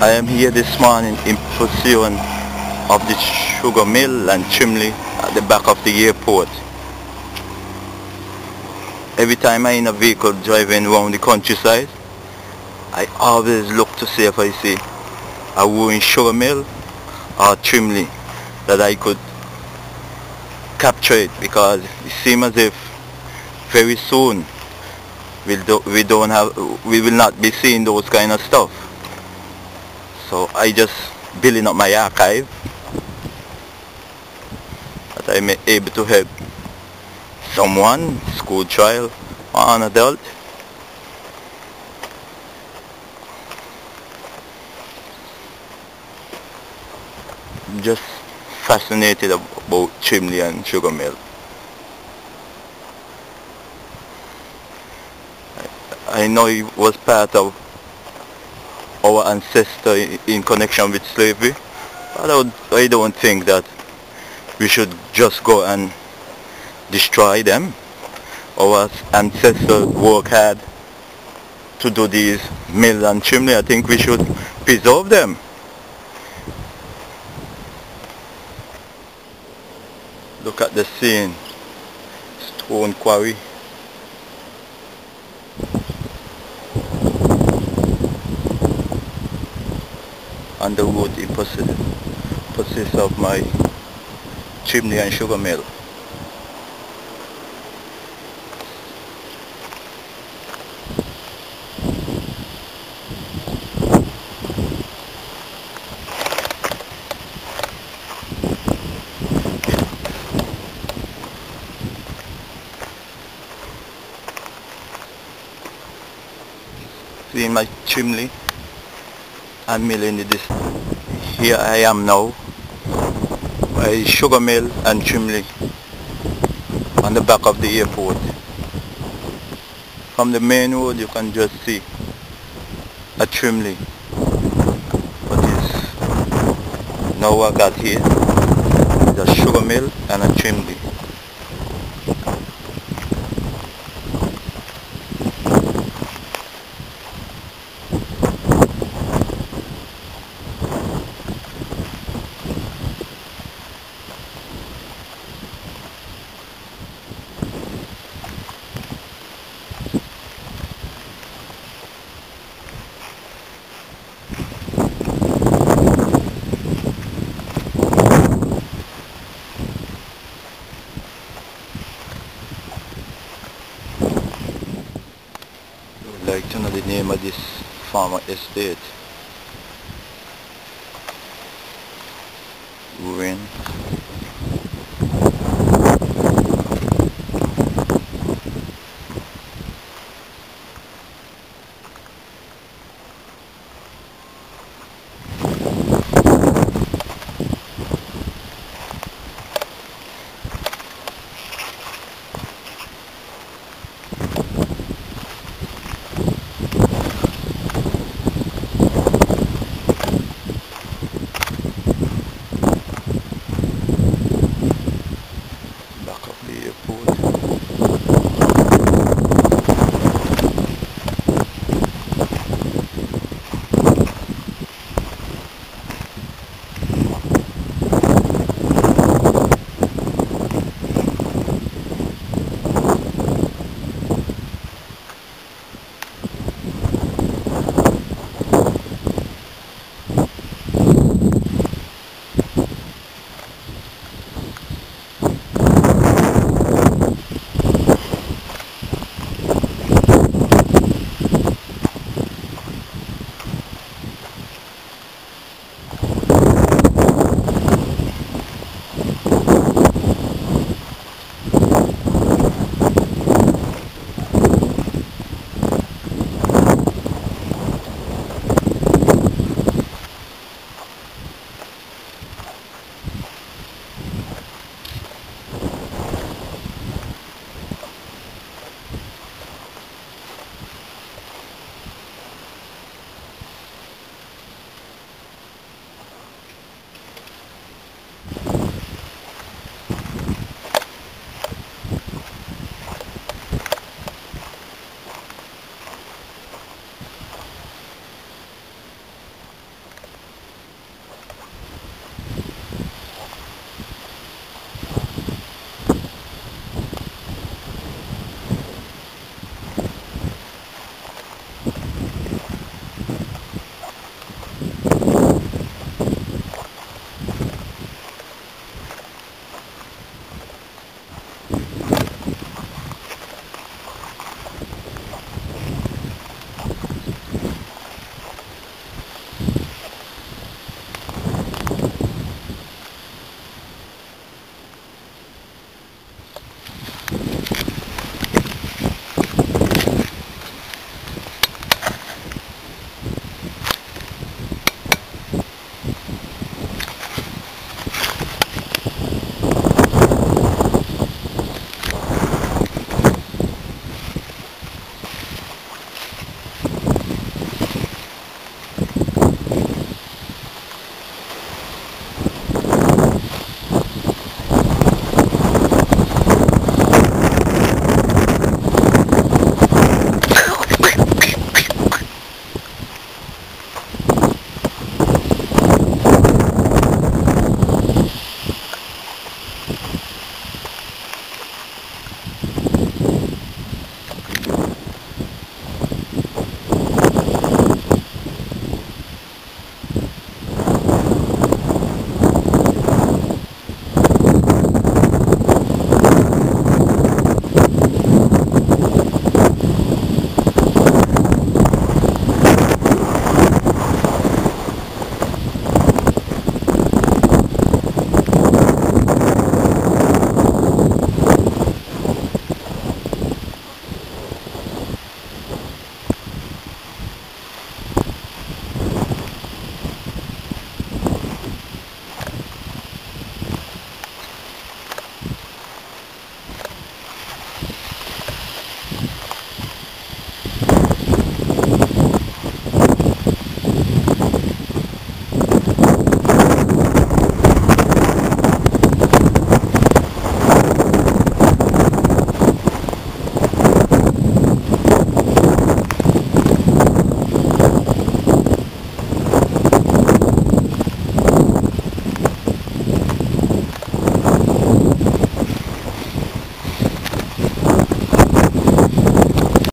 I am here this morning in pursuit of the sugar mill and chimney at the back of the airport. Every time I'm in a vehicle driving around the countryside, I always look to see if I see a ruined sugar mill or chimney that I could capture it because it seems as if very soon we don't have we will not be seeing those kind of stuff so I just building up my archive. That I may able to help someone school child or an adult. I'm just fascinated about chimney and sugar mill. I know it was part of our ancestor in connection with slavery. But I, I don't think that we should just go and destroy them. Our ancestors worked hard to do these mills and chimney. I think we should preserve them. Look at the scene. Stone quarry. Underwood it possesses of my chimney and sugar mill. See my chimney and mill in this here I am now a sugar mill and chimney on the back of the airport. From the main road you can just see a chimney but is now I got here the sugar mill and a chimney name of this farmer.